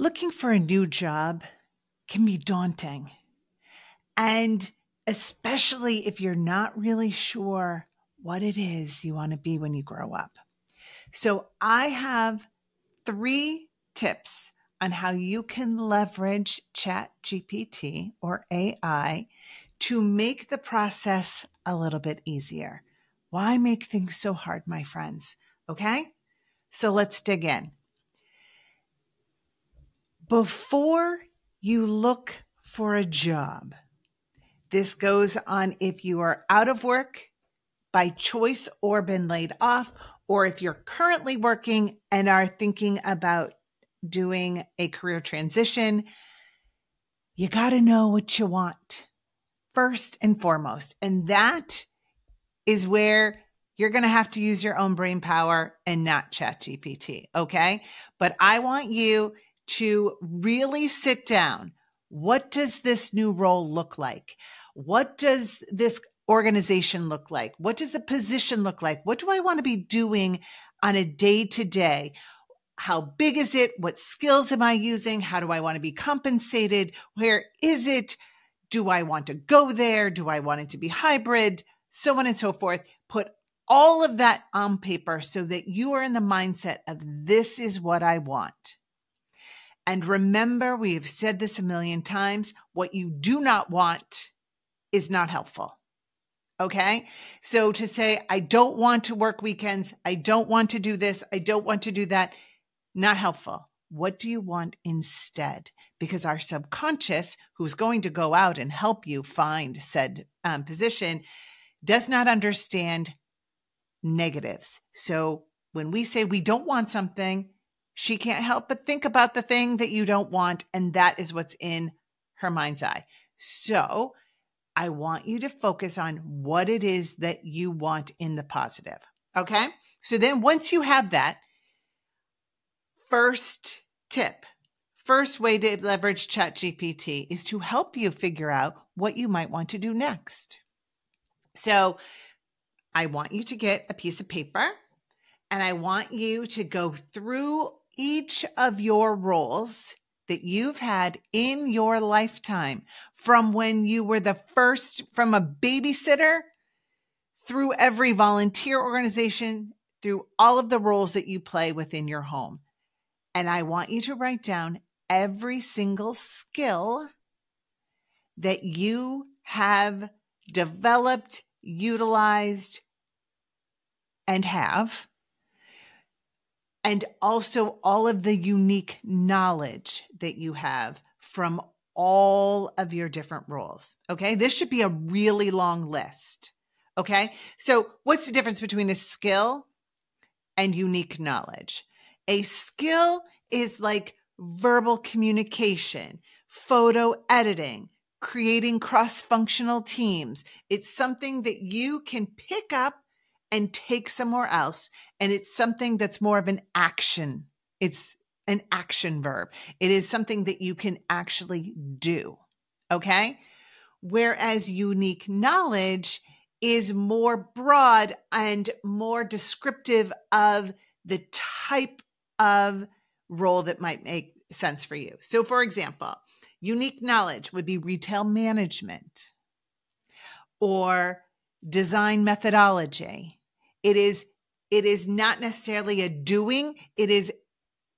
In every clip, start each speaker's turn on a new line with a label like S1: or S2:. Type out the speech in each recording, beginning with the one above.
S1: Looking for a new job can be daunting. And especially if you're not really sure what it is you want to be when you grow up. So, I have three tips on how you can leverage Chat GPT or AI to make the process a little bit easier. Why make things so hard, my friends? Okay, so let's dig in. Before you look for a job, this goes on if you are out of work by choice or been laid off, or if you're currently working and are thinking about doing a career transition, you got to know what you want first and foremost. And that is where you're going to have to use your own brain power and not chat GPT. Okay. But I want you to really sit down. What does this new role look like? What does this organization look like? What does the position look like? What do I want to be doing on a day to day? How big is it? What skills am I using? How do I want to be compensated? Where is it? Do I want to go there? Do I want it to be hybrid? So on and so forth. Put all of that on paper so that you are in the mindset of this is what I want. And remember, we have said this a million times what you do not want is not helpful. Okay. So to say, I don't want to work weekends, I don't want to do this, I don't want to do that, not helpful. What do you want instead? Because our subconscious, who's going to go out and help you find said um, position, does not understand negatives. So when we say we don't want something, she can't help but think about the thing that you don't want. And that is what's in her mind's eye. So I want you to focus on what it is that you want in the positive. Okay. So then once you have that, first tip, first way to leverage ChatGPT is to help you figure out what you might want to do next. So I want you to get a piece of paper and I want you to go through each of your roles that you've had in your lifetime from when you were the first, from a babysitter through every volunteer organization, through all of the roles that you play within your home. And I want you to write down every single skill that you have developed, utilized, and have and also all of the unique knowledge that you have from all of your different roles. Okay. This should be a really long list. Okay. So, what's the difference between a skill and unique knowledge? A skill is like verbal communication, photo editing, creating cross functional teams. It's something that you can pick up and take somewhere else. And it's something that's more of an action. It's an action verb. It is something that you can actually do. Okay. Whereas unique knowledge is more broad and more descriptive of the type of role that might make sense for you. So, for example, unique knowledge would be retail management or design methodology it is it is not necessarily a doing, it is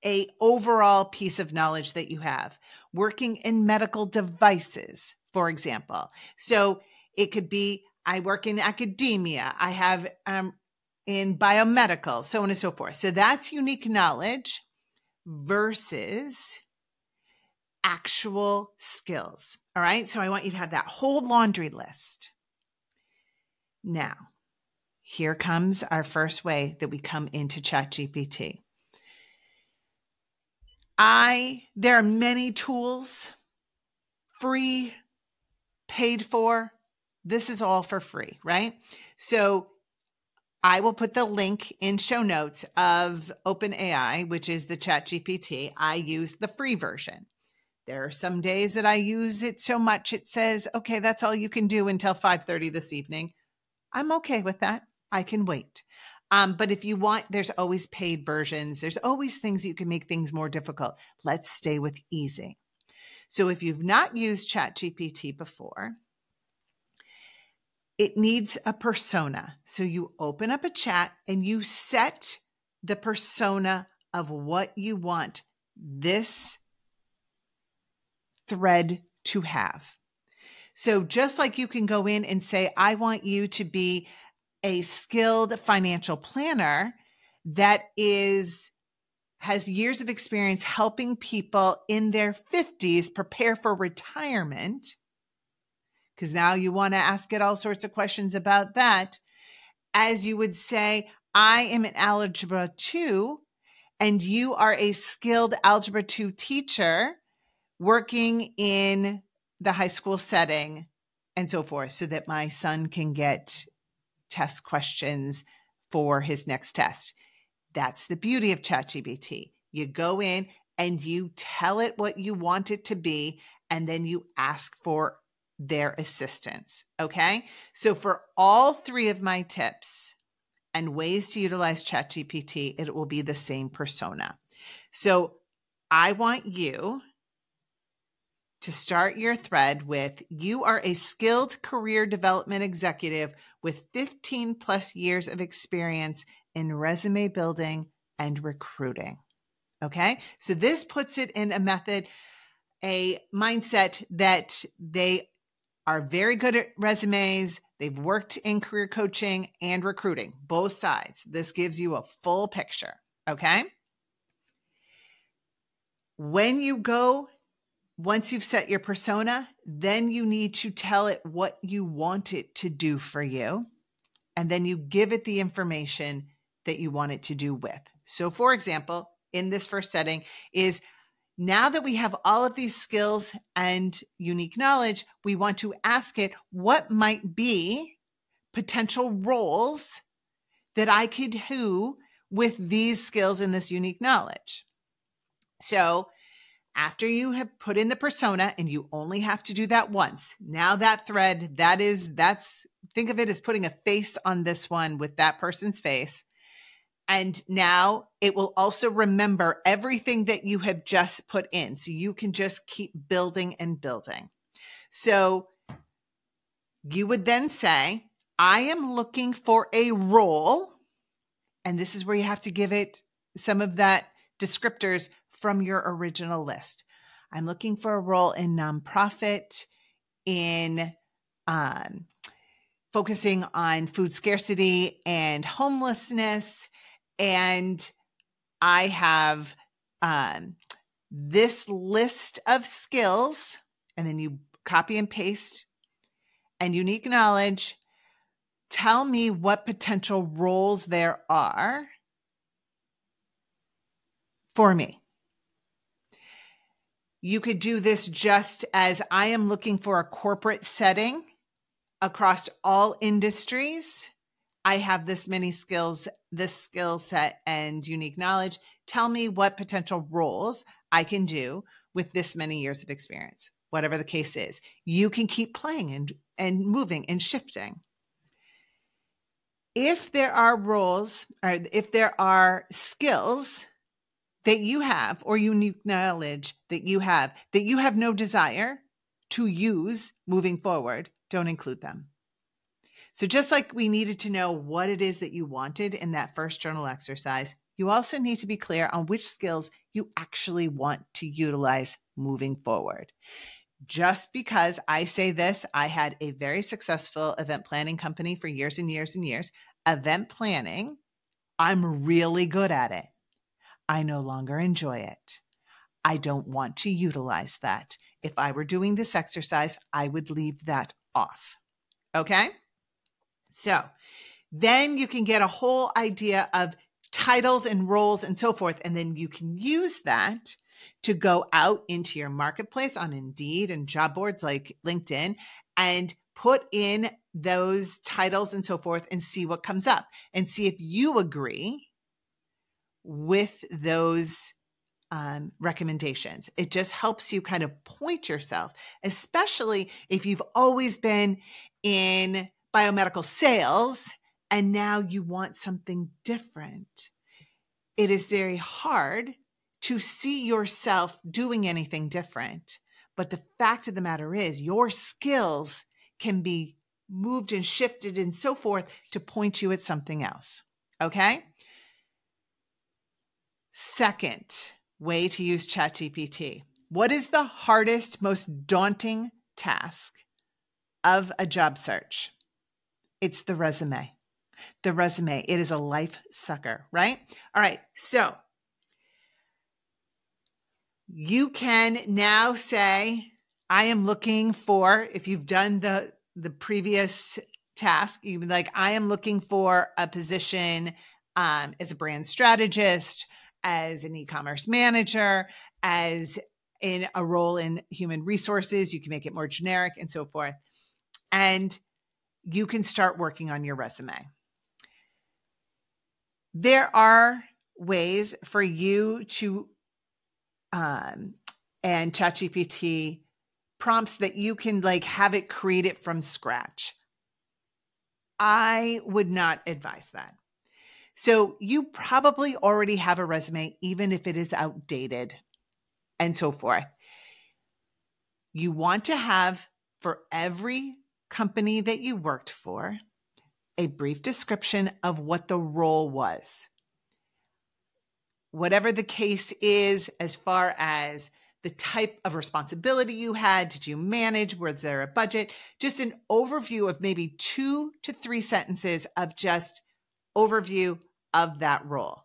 S1: a overall piece of knowledge that you have. Working in medical devices, for example. So it could be I work in academia, I have um, in biomedical, so on and so forth. So that's unique knowledge versus actual skills. All right. So I want you to have that whole laundry list. Now, here comes our first way that we come into ChatGPT. I there are many tools free paid for. This is all for free right? So i will put the link in show notes of openai which is the ChatGPT. i use the free version. There are some days that i use it so much it says okay that's all you can do until 5.30 this evening. I'm okay with that I can wait. Um, but if you want, there's always paid versions. There's always things you can make things more difficult. Let's stay with easy. So if you've not used ChatGPT before, it needs a persona. So you open up a chat and you set the persona of what you want this thread to have. So just like you can go in and say, I want you to be a skilled financial planner that is has years of experience helping people in their 50s prepare for retirement. Because now you want to ask it all sorts of questions about that. As you would say i am an algebra 2 and you are a skilled algebra 2 teacher working in the high school setting and so forth so that my son can get test questions for his next test. That's the beauty of ChatGPT. You go in and you tell it what you want it to be, and then you ask for their assistance. Okay. So, for all three of my tips and ways to utilize ChatGPT, it will be the same persona. So, I want you to start your thread with You are a skilled career development executive with 15 plus years of experience in resume building and recruiting. Okay. So this puts it in a method, a mindset that they are very good at resumes. They've worked in career coaching and recruiting, both sides. This gives you a full picture. Okay. When you go once you've set your persona, then you need to tell it what you want it to do for you. And then you give it the information that you want it to do with. So, for example, in this first setting, is now that we have all of these skills and unique knowledge, we want to ask it what might be potential roles that I could do with these skills and this unique knowledge. So, after you have put in the persona and you only have to do that once now that thread that is that's think of it as putting a face on this one with that person's face. And now it will also remember everything that you have just put in so you can just keep building and building. So you would then say i am looking for a role and this is where you have to give it some of that descriptors from your original list. I'm looking for a role in nonprofit, in um, focusing on food scarcity and homelessness. And I have um, this list of skills, and then you copy and paste and unique knowledge. Tell me what potential roles there are for me. You could do this just as I am looking for a corporate setting across all industries. I have this many skills, this skill set and unique knowledge. Tell me what potential roles I can do with this many years of experience, whatever the case is. You can keep playing and, and moving and shifting. If there are roles or if there are skills that you have or unique knowledge that you have that you have no desire to use moving forward, don't include them. So, just like we needed to know what it is that you wanted in that first journal exercise, you also need to be clear on which skills you actually want to utilize moving forward. Just because I say this, I had a very successful event planning company for years and years and years. Event planning, I'm really good at it. I no longer enjoy it. I don't want to utilize that. If I were doing this exercise, I would leave that off. Okay? So then you can get a whole idea of titles and roles and so forth. And then you can use that to go out into your marketplace on Indeed and job boards like LinkedIn and put in those titles and so forth and see what comes up and see if you agree with those um, recommendations. It just helps you kind of point yourself, especially if you've always been in biomedical sales and now you want something different. It is very hard to see yourself doing anything different. But the fact of the matter is, your skills can be moved and shifted and so forth to point you at something else. Okay? Second way to use ChatGPT. What is the hardest, most daunting task of a job search? It's the resume. The resume. It is a life sucker, right? All right. So you can now say, I am looking for, if you've done the the previous task, you'd be like, I am looking for a position um, as a brand strategist, as an e-commerce manager, as in a role in human resources. You can make it more generic and so forth. And you can start working on your resume. There are ways for you to um, and ChatGPT prompts that you can like have it create it from scratch. I would not advise that. So you probably already have a resume, even if it is outdated and so forth. You want to have for every company that you worked for a brief description of what the role was whatever the case is, as far as the type of responsibility you had, did you manage? Was there a budget? Just an overview of maybe two to three sentences of just overview of that role.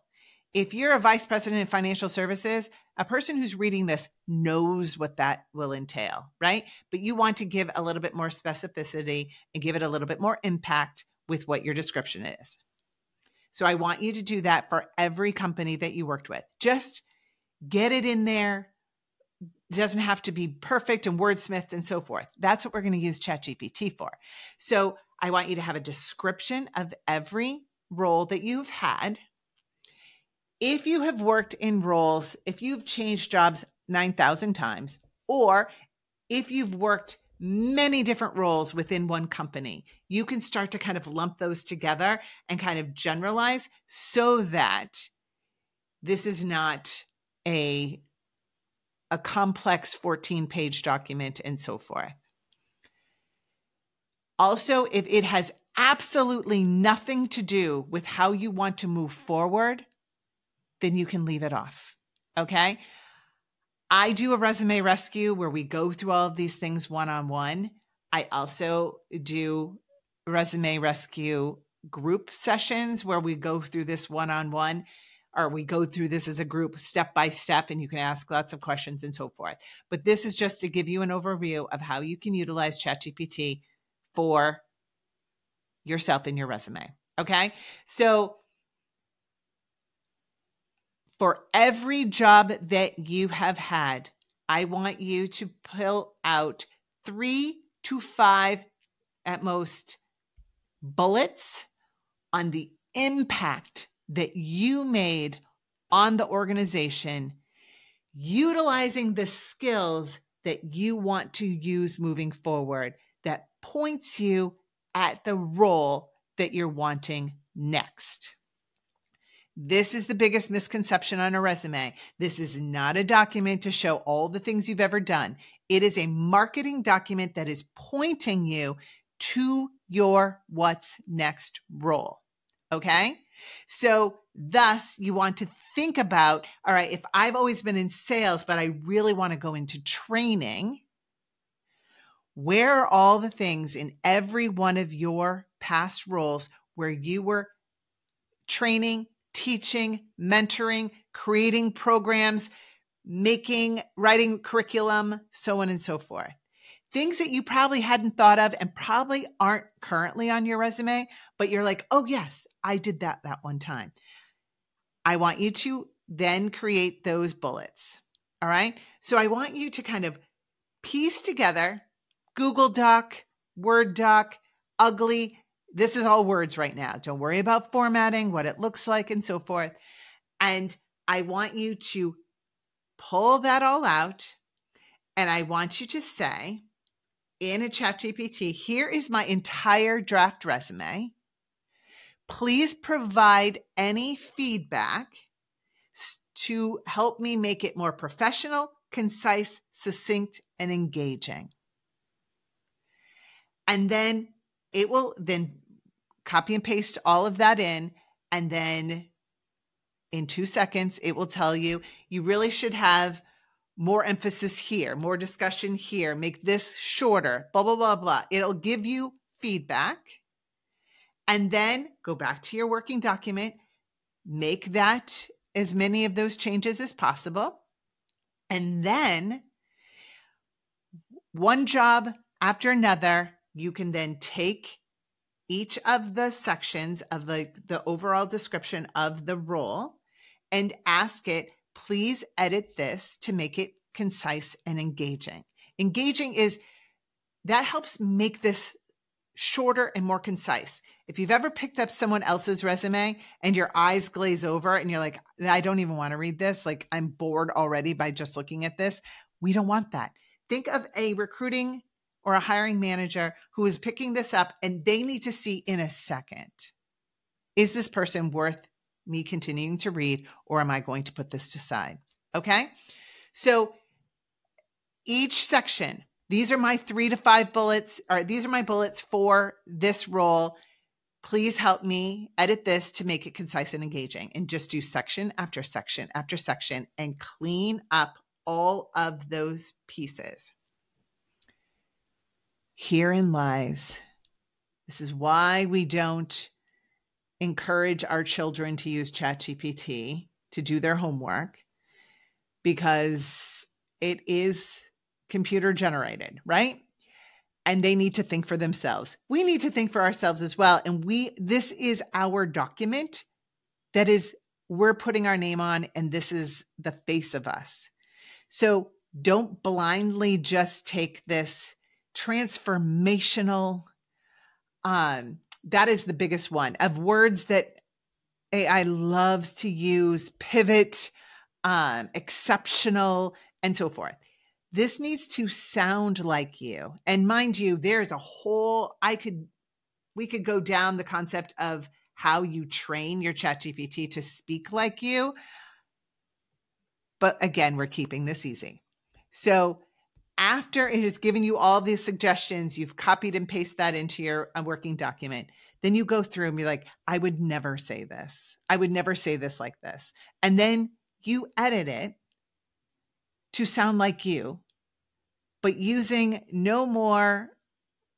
S1: If you're a vice president of financial services, a person who's reading this knows what that will entail, right? But you want to give a little bit more specificity and give it a little bit more impact with what your description is. So I want you to do that for every company that you worked with. Just get it in there. It doesn't have to be perfect and wordsmithed and so forth. That's what we're going to use ChatGPT for. So I want you to have a description of every role that you've had. If you have worked in roles, if you've changed jobs 9,000 times, or if you've worked many different roles within one company. You can start to kind of lump those together and kind of generalize so that this is not a a complex 14 page document and so forth. Also, if it has absolutely nothing to do with how you want to move forward, then you can leave it off. Okay. I do a resume rescue where we go through all of these things one on one. I also do resume rescue group sessions where we go through this one on one or we go through this as a group step by step and you can ask lots of questions and so forth. But this is just to give you an overview of how you can utilize ChatGPT for yourself in your resume. Okay. So for every job that you have had, I want you to pull out three to five at most bullets on the impact that you made on the organization, utilizing the skills that you want to use moving forward that points you at the role that you're wanting next. This is the biggest misconception on a resume. This is not a document to show all the things you've ever done. It is a marketing document that is pointing you to your what's next role. Okay. So, thus, you want to think about all right, if I've always been in sales, but I really want to go into training, where are all the things in every one of your past roles where you were training, teaching, mentoring, creating programs, making, writing curriculum, so on and so forth. Things that you probably hadn't thought of and probably aren't currently on your resume, but you're like, oh, yes, I did that that one time. I want you to then create those bullets. All right. So I want you to kind of piece together Google Doc, Word Doc, ugly, this is all words right now. Don't worry about formatting, what it looks like, and so forth. And I want you to pull that all out. And I want you to say in a chat GPT, here is my entire draft resume. Please provide any feedback to help me make it more professional, concise, succinct, and engaging. And then it will then copy and paste all of that in. And then in two seconds, it will tell you you really should have more emphasis here, more discussion here, make this shorter, blah, blah, blah, blah. It'll give you feedback. And then go back to your working document, make that as many of those changes as possible. And then one job after another, you can then take each of the sections of the, the overall description of the role and ask it, please edit this to make it concise and engaging. Engaging is that helps make this shorter and more concise. If you've ever picked up someone else's resume and your eyes glaze over and you're like, I don't even want to read this, like I'm bored already by just looking at this, we don't want that. Think of a recruiting or a hiring manager who is picking this up and they need to see in a second is this person worth me continuing to read or am I going to put this aside? Okay. So each section these are my three to five bullets, or these are my bullets for this role. Please help me edit this to make it concise and engaging and just do section after section after section and clean up all of those pieces. Herein lies. This is why we don't encourage our children to use ChatGPT to do their homework because it is computer generated, right? And they need to think for themselves. We need to think for ourselves as well. And we, this is our document that is, we're putting our name on, and this is the face of us. So don't blindly just take this transformational, um, that is the biggest one of words that AI loves to use, pivot, um, exceptional, and so forth this needs to sound like you. And mind you, there's a whole, I could, we could go down the concept of how you train your chat GPT to speak like you. But again, we're keeping this easy. So after it has given you all these suggestions, you've copied and pasted that into your uh, working document. Then you go through and be like, I would never say this. I would never say this like this. And then you edit it to sound like you, but using no more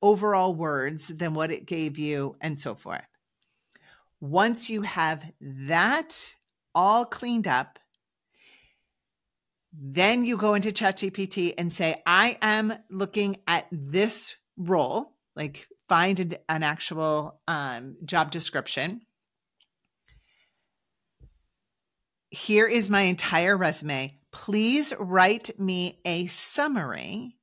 S1: overall words than what it gave you, and so forth. Once you have that all cleaned up, then you go into ChatGPT and say, I am looking at this role, like find an actual um, job description. Here is my entire resume please write me a summary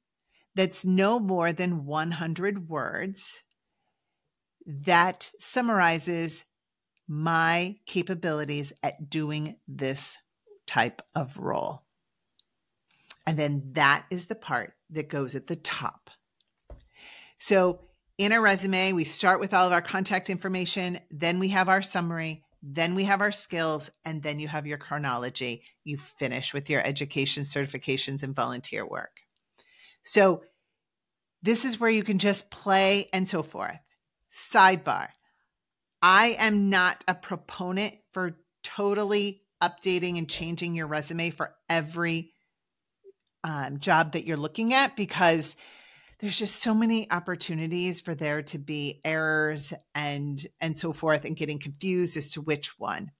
S1: that's no more than 100 words that summarizes my capabilities at doing this type of role. And then that is the part that goes at the top. So in a resume, we start with all of our contact information, then we have our summary, then we have our skills, and then you have your chronology. You finish with your education, certifications, and volunteer work. So, this is where you can just play and so forth. Sidebar I am not a proponent for totally updating and changing your resume for every um, job that you're looking at because there's just so many opportunities for there to be errors and and so forth and getting confused as to which one.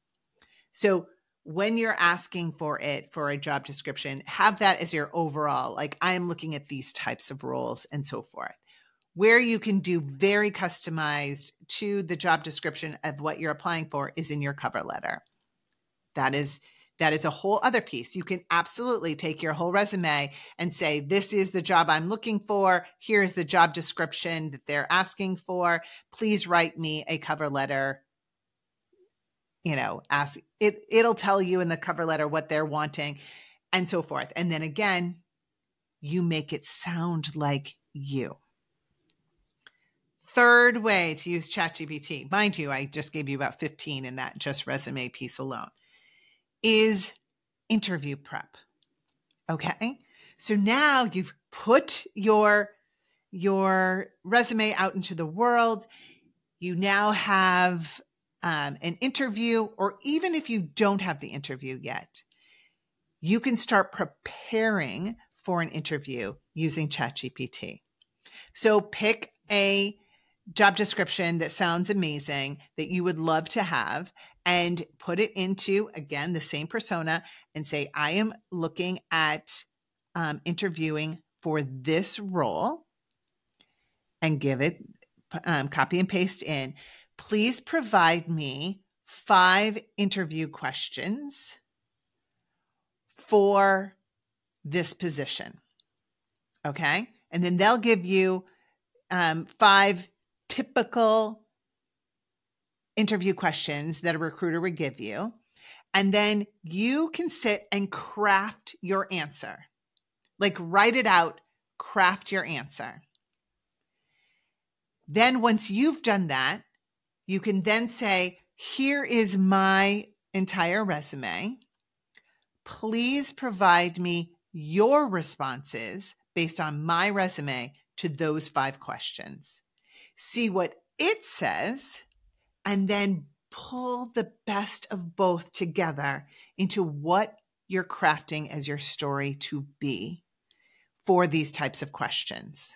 S1: So when you're asking for it for a job description have that as your overall like i'm looking at these types of roles and so forth. Where you can do very customized to the job description of what you're applying for is in your cover letter. That is that is a whole other piece. You can absolutely take your whole resume and say, This is the job I'm looking for. Here's the job description that they're asking for. Please write me a cover letter. You know, ask it, it'll tell you in the cover letter what they're wanting and so forth. And then again, you make it sound like you. third way to use ChatGPT, mind you, I just gave you about 15 in that just resume piece alone, is interview prep. Okay. So now you've put your your resume out into the world. You now have um, an interview, or even if you don't have the interview yet, you can start preparing for an interview using ChatGPT. So pick a job description that sounds amazing that you would love to have and put it into, again, the same persona and say, I am looking at um, interviewing for this role and give it um, copy and paste in. Please provide me five interview questions for this position. Okay. And then they'll give you um, five typical interview questions that a recruiter would give you. And then you can sit and craft your answer. Like write it out, craft your answer. Then, once you've done that, you can then say, Here is my entire resume. Please provide me your responses based on my resume to those five questions. See what it says, and then pull the best of both together into what you're crafting as your story to be for these types of questions.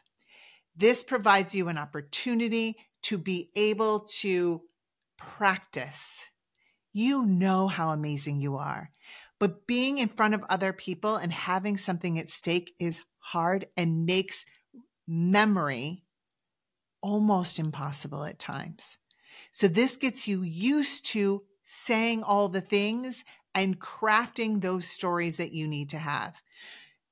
S1: This provides you an opportunity to be able to practice. You know how amazing you are, but being in front of other people and having something at stake is hard and makes memory almost impossible at times. So, this gets you used to saying all the things and crafting those stories that you need to have.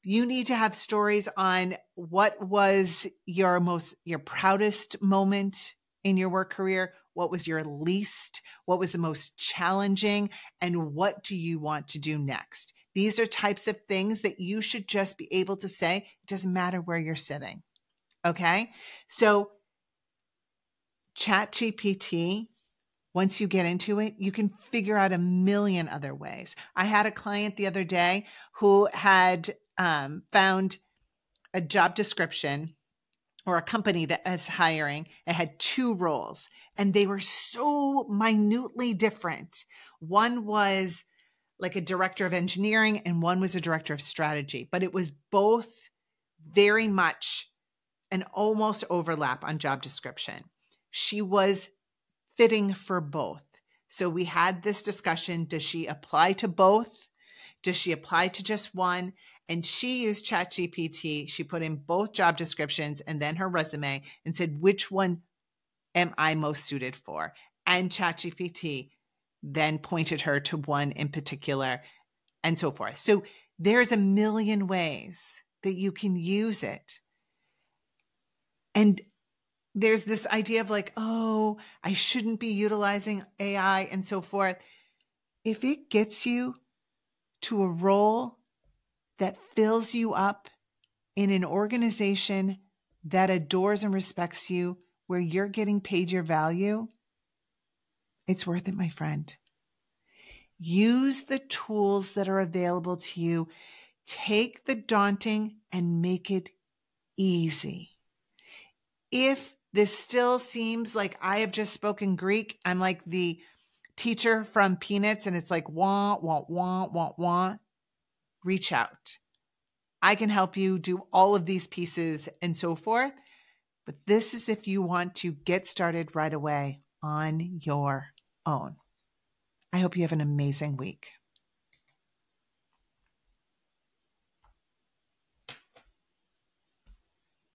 S1: You need to have stories on what was your most your proudest moment in your work career what was your least what was the most challenging and what do you want to do next? These are types of things that you should just be able to say it doesn't matter where you're sitting okay? So chat gpt once you get into it, you can figure out a million other ways. I had a client the other day who had um, found a job description or a company that is hiring. It had two roles and they were so minutely different. One was like a director of engineering and one was a director of strategy but it was both very much an almost overlap on job description she was fitting for both so we had this discussion does she apply to both does she apply to just one and she used ChatGPT. She put in both job descriptions and then her resume and said, which one am I most suited for? And ChatGPT then pointed her to one in particular and so forth. So there's a million ways that you can use it. And there's this idea of like, oh, I shouldn't be utilizing AI and so forth. If it gets you to a role that fills you up in an organization that adores and respects you, where you're getting paid your value, it's worth it, my friend. Use the tools that are available to you. Take the daunting and make it easy. If this still seems like I have just spoken Greek, I'm like the teacher from Peanuts and it's like wah, wah, wah, wah, wah reach out. I can help you do all of these pieces and so forth. But this is if you want to get started right away on your own. I hope you have an amazing week.